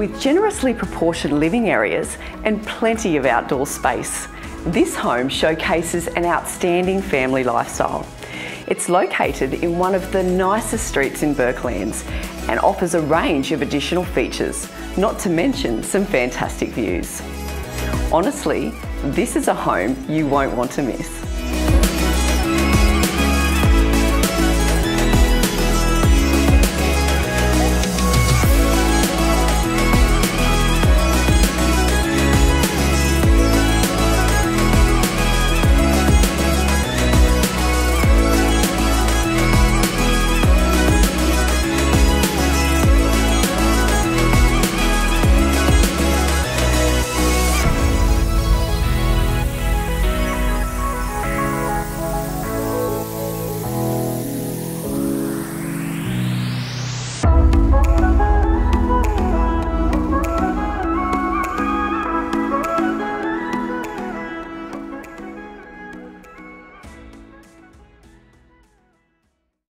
With generously proportioned living areas and plenty of outdoor space. This home showcases an outstanding family lifestyle. It's located in one of the nicest streets in Bourkelands and offers a range of additional features, not to mention some fantastic views. Honestly, this is a home you won't want to miss.